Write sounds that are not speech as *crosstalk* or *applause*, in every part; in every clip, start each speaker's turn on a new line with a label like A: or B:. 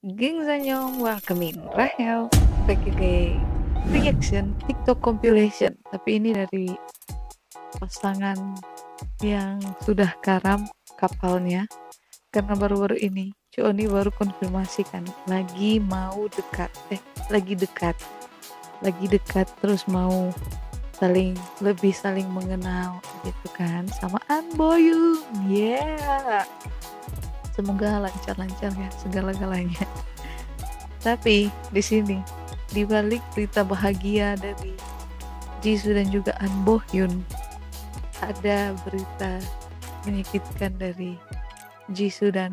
A: Geng Zanyong, welcoming Rahel again reaction TikTok compilation. Tapi ini dari pasangan yang sudah karam kapalnya. Karena baru-baru ini Cuoni baru konfirmasi kan lagi mau dekat. Eh lagi dekat. Lagi dekat terus mau saling lebih saling mengenal gitu kan. Sama Boyung yeah semoga lancar-lancar ya segala-galanya. Tapi di sini di balik berita bahagia dari Jisoo dan juga An Bo Hyun ada berita menyakitkan dari Jisoo dan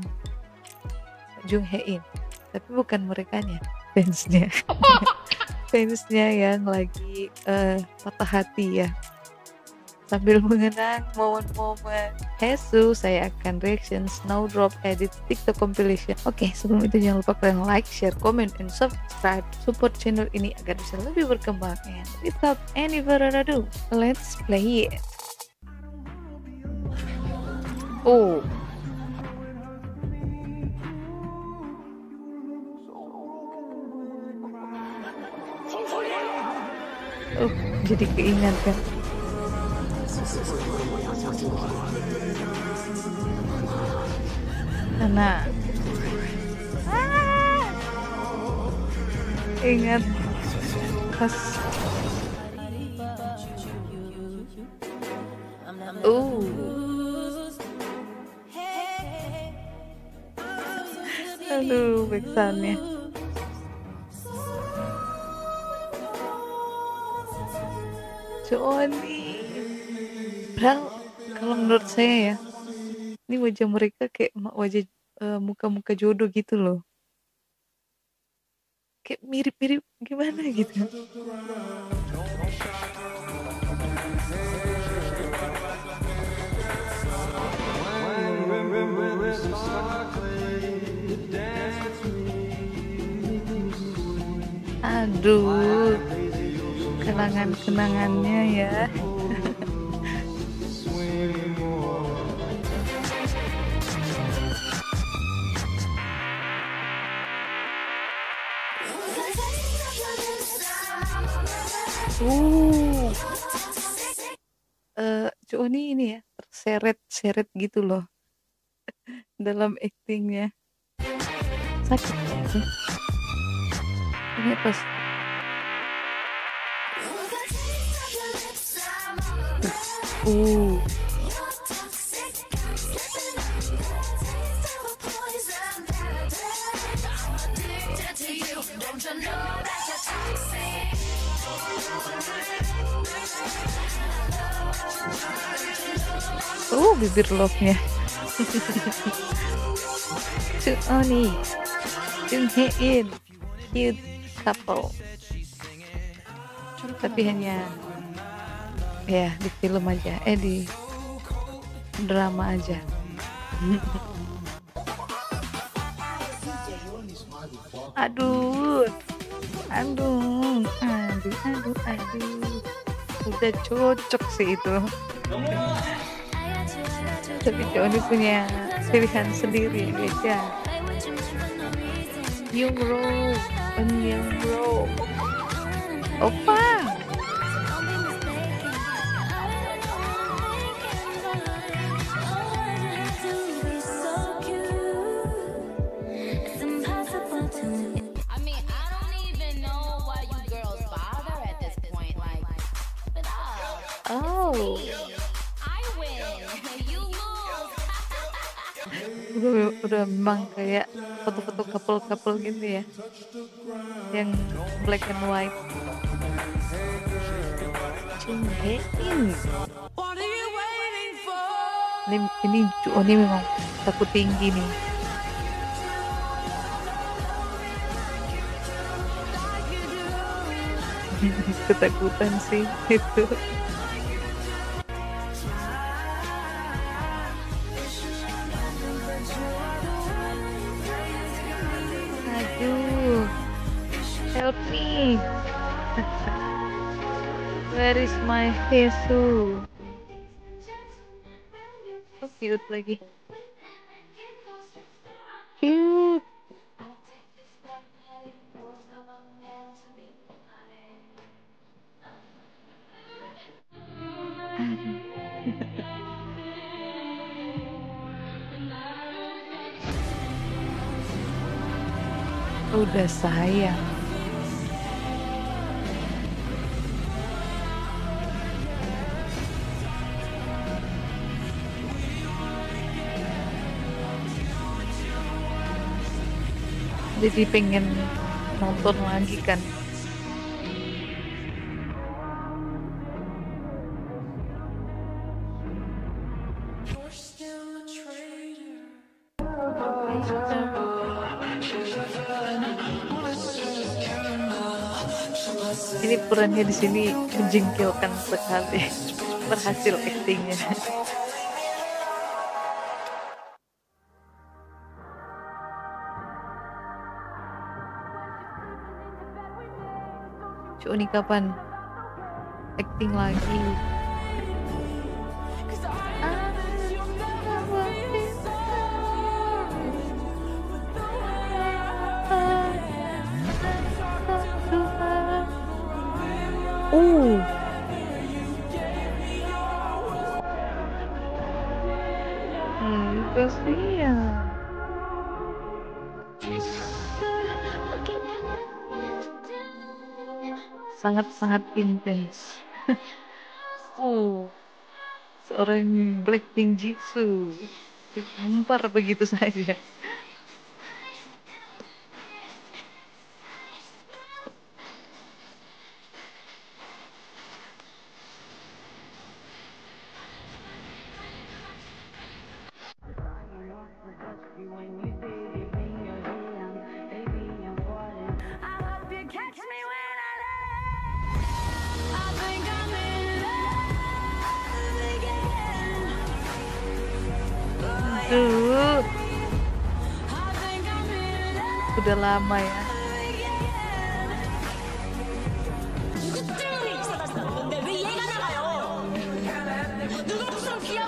A: Jung Hae In. Tapi bukan mereka nya fansnya. *laughs* Fansnya yang lagi uh, patah hati ya Sambil mengenang momen-momen Hesu, saya akan reaction Snowdrop edit TikTok compilation. Oke, sebelum itu jangan lupa kalian like, share, comment, and subscribe. Support channel ini agar bisa lebih berkembang. And without any further ado, let's play it. Oh, Oh, jadi keingat kan. Karena ah, ingat. Pas. Uh aduh beksannya. Johnny. Padahal kalau menurut saya ya ini wajah mereka kayak wajah uh, muka-muka jodoh gitu loh. Kayak mirip-mirip gimana gitu. Aduh kenangan-kenangannya ya Uh. Uh, Cuoni ini ya terseret-seret gitu loh. *laughs* Dalam aktingnya sakit ya ini pas uh Oh, bibir love-nya. Oni, Jung Hae In, cute couple. Tapi hanya ya di film aja, eh di drama aja. aduh, aduh, aduh, aduh, aduh, udah cocok sih itu tapi Johnny punya pilihan sendiri ya Young Ro and Young Ro Opa udah udah memang kayak foto-foto couple-couple gitu ya. Yang black and white. Cinghein ini ini oh, ini memang takut tinggi nih. *laughs* Ketakutan sih *laughs* itu Where is my Hesu? Oh, cute lagi. Cute. Udah sayang. Jadi pengen nonton lagi kan. Ini perannya di sini menjengkelkan sekali. *laughs* Berhasil aktingnya. Cuk ini kapan acting lagi? Uh. Hmm, kasihan. Sangat-sangat intens. *laughs* oh, seorang Blackpink Jisoo dihampar begitu saja.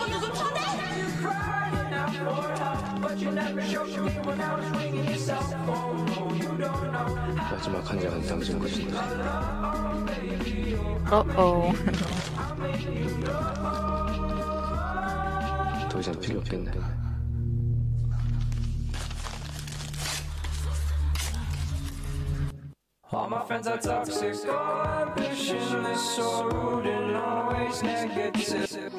B: 누구 편해?
C: 마지막 한 장은 당신
A: Oh oh.
C: 더 이상 필요 없겠네
D: friends are toxic, so ambitionless, so rude and always negative.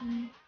A: Mulai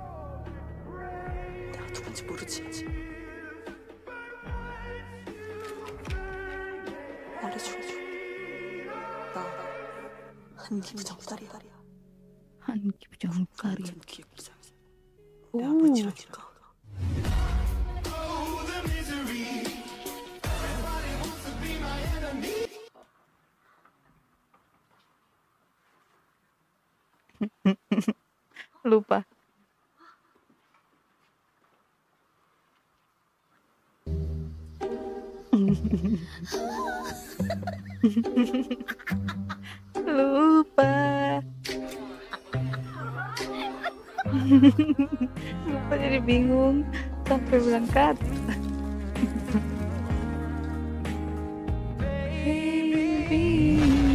E: 말해줘. 나 한 기 부정딸이야.
A: 한 기 부정까리.
E: 좀 기억 부자. 내 아버지라니까. *laughs*
A: Lupa. *laughs* Lupa. Lupa jadi bingung sampai berangkat.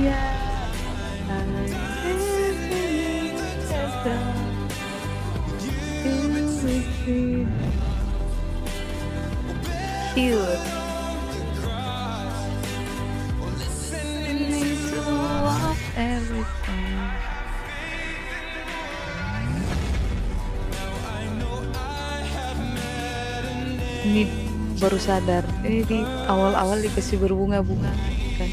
A: Ya. Cute. Baru sadar. Ini di awal-awal dikasih berbunga-bunga kan.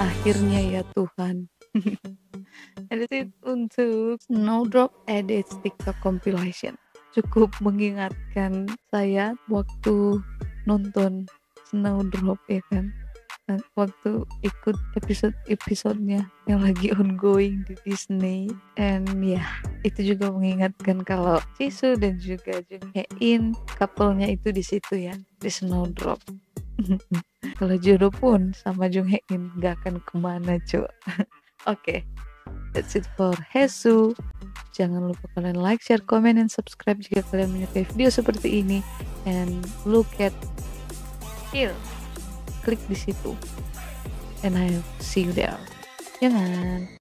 A: Akhirnya ya Tuhan. *laughs* And itu untuk Snowdrop Edits TikTok compilation. Cukup mengingatkan saya waktu nonton Snowdrop ya kan. Dan waktu ikut episode-episodenya yang lagi ongoing di Disney. And ya, itu juga mengingatkan kalau Jisoo dan juga Jung Hae In couple-nya itu di situ ya, di Snowdrop. *laughs* kalau Juro pun sama Jung Hae In gak akan ke mana cuy. *laughs* Oke, that's it for Hesu. Jangan lupa kalian like, share, comment, dan subscribe jika kalian menyukai video seperti ini. And look at here. Klik di situ. And I'll see you there. Jangan.